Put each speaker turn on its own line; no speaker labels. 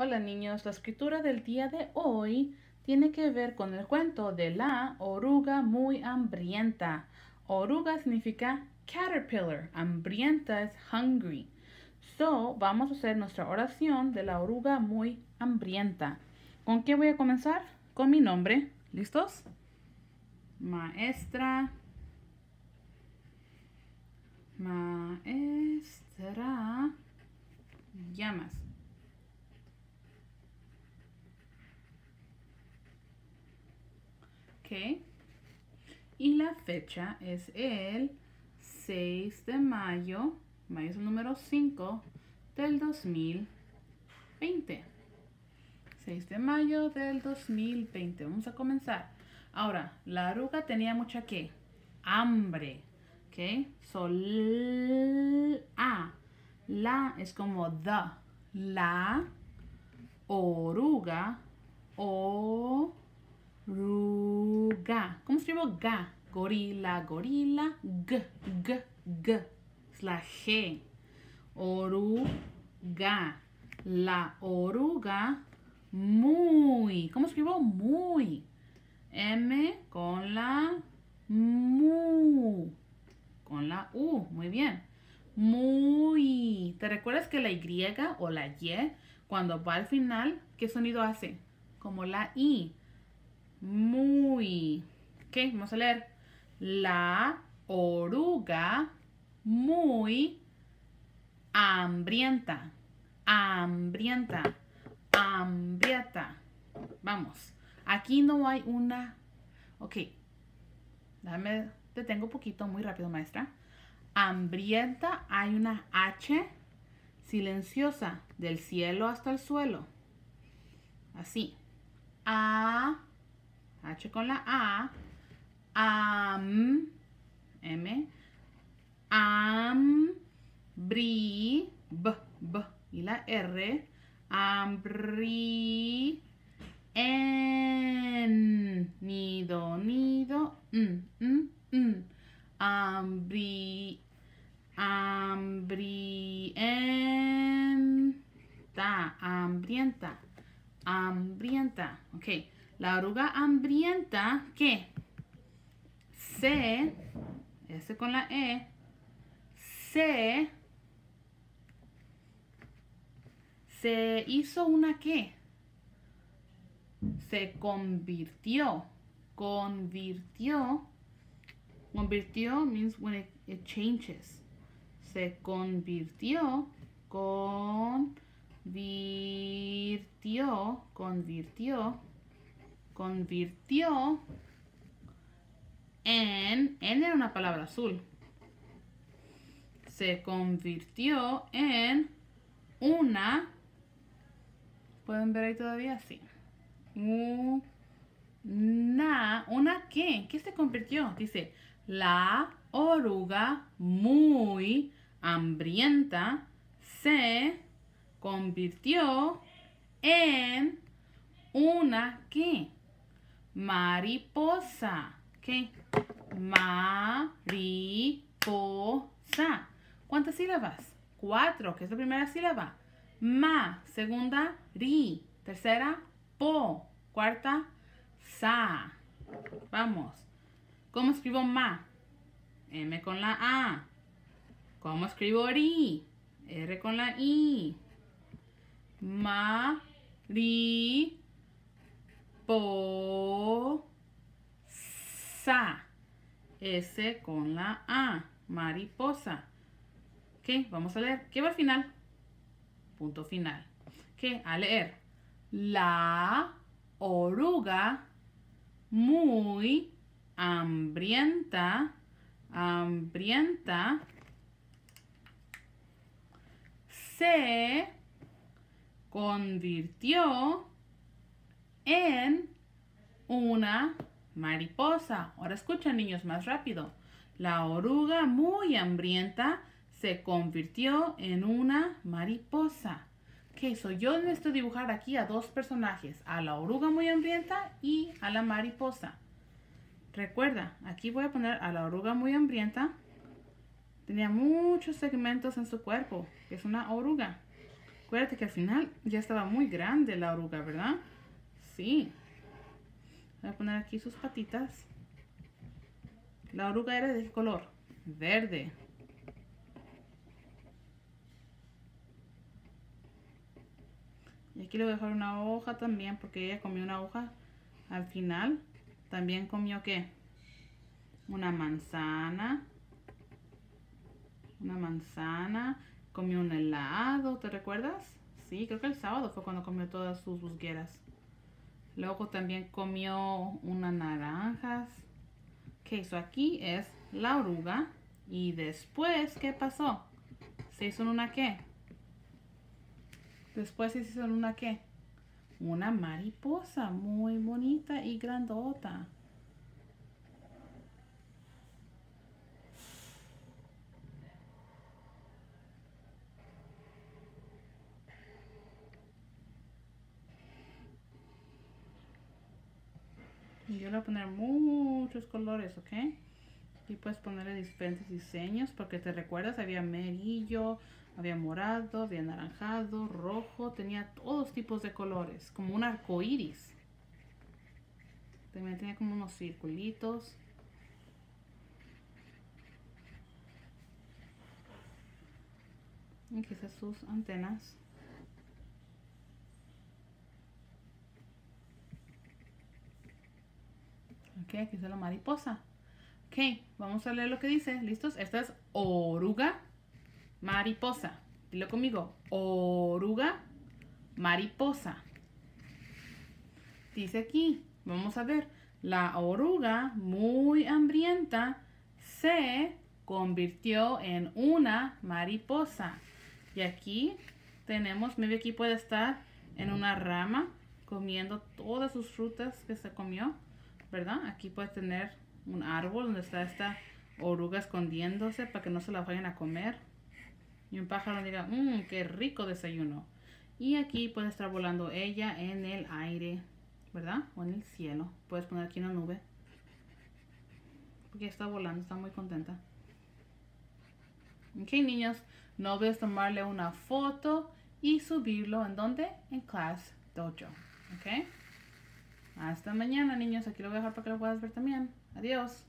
Hola niños, la escritura del día de hoy tiene que ver con el cuento de la oruga muy hambrienta. Oruga significa caterpillar, hambrienta es hungry. So, vamos a hacer nuestra oración de la oruga muy hambrienta. ¿Con qué voy a comenzar? Con mi nombre. ¿Listos? Maestra. Maestra. Llamas. Y la fecha es el 6 de mayo, mayo es el número 5 del 2020. 6 de mayo del 2020. Vamos a comenzar. Ahora, la oruga tenía mucha qué? Hambre. ¿Ok? Sol a. La es como the. La oruga o Ruga. ¿Cómo escribo ga? Gorila, gorila, g, g, g. Es la G. Oruga. La oruga muy. ¿Cómo escribo muy? M con la mu. Con la U. Muy bien. Muy. ¿Te recuerdas que la Y o la Y, cuando va al final, qué sonido hace? Como la I. Muy. Ok, vamos a leer. La oruga muy hambrienta. Hambrienta. Hambrienta. Vamos. Aquí no hay una... Ok. Déjame... Detengo un poquito, muy rápido, maestra. Hambrienta hay una H silenciosa del cielo hasta el suelo. Así. A H con la A, am, M, am, bri, b, b, y la R, ambri, en, nido, nido, n, n, n, ambri, hambrienta, hambrienta, hambrienta. La oruga hambrienta, ¿qué? Se, ese con la E, se, se hizo una qué? Se convirtió, convirtió, convirtió means when it, it changes. Se convirtió, convirtió, convirtió convirtió en, en era una palabra azul, se convirtió en una, pueden ver ahí todavía, sí, una, una qué, ¿qué se convirtió? Dice, la oruga muy hambrienta se convirtió en una qué? Mariposa. ¿Qué? Mariposa. ¿Cuántas sílabas? Cuatro, ¿Qué es la primera sílaba. Ma, segunda, ri, tercera, po, cuarta, sa. Vamos. ¿Cómo escribo ma? M con la A. ¿Cómo escribo ri? R con la I. Ma, ri, po, sa. S con la A. Mariposa. ¿Qué? Vamos a leer. ¿Qué va al final? Punto final. ¿Qué? A leer. La oruga muy hambrienta, hambrienta, se convirtió en una mariposa. Ahora escuchen niños más rápido. La oruga muy hambrienta se convirtió en una mariposa. ¿Qué hizo? Yo necesito dibujar aquí a dos personajes, a la oruga muy hambrienta y a la mariposa. Recuerda, aquí voy a poner a la oruga muy hambrienta. Tenía muchos segmentos en su cuerpo, es una oruga. Acuérdate que al final ya estaba muy grande la oruga, ¿verdad? Sí. Voy a poner aquí sus patitas. La oruga era de color? Verde. Y aquí le voy a dejar una hoja también porque ella comió una hoja al final. También comió qué? Una manzana. Una manzana. Comió un helado, ¿te recuerdas? Sí, creo que el sábado fue cuando comió todas sus busgueras. Luego también comió unas naranjas. Ok, eso aquí es la oruga. Y después, ¿qué pasó? ¿Se hizo una qué? Después se hizo una qué? Una mariposa muy bonita y grandota. Yo le voy a poner muchos colores, ¿ok? Y puedes ponerle diferentes diseños porque te recuerdas, había amarillo, había morado, había anaranjado, rojo, tenía todos tipos de colores, como un arco iris. También tenía como unos circulitos. Y quizás sus antenas. Ok, aquí está la mariposa. Ok, vamos a leer lo que dice. ¿Listos? Esta es oruga mariposa. Dilo conmigo. Oruga, mariposa. Dice aquí, vamos a ver, la oruga muy hambrienta se convirtió en una mariposa. Y aquí tenemos, maybe aquí puede estar en una rama comiendo todas sus frutas que se comió, ¿verdad? Aquí puede tener un árbol donde está esta oruga escondiéndose para que no se la vayan a comer y un pájaro diga, mmm, qué rico desayuno. Y aquí puede estar volando ella en el aire, ¿verdad? O en el cielo. Puedes poner aquí una nube. Porque está volando, está muy contenta. Ok, niños, no olvides tomarle una foto y subirlo en donde? En Class Dojo. Ok. Hasta mañana, niños. Aquí lo voy a dejar para que lo puedas ver también. Adiós.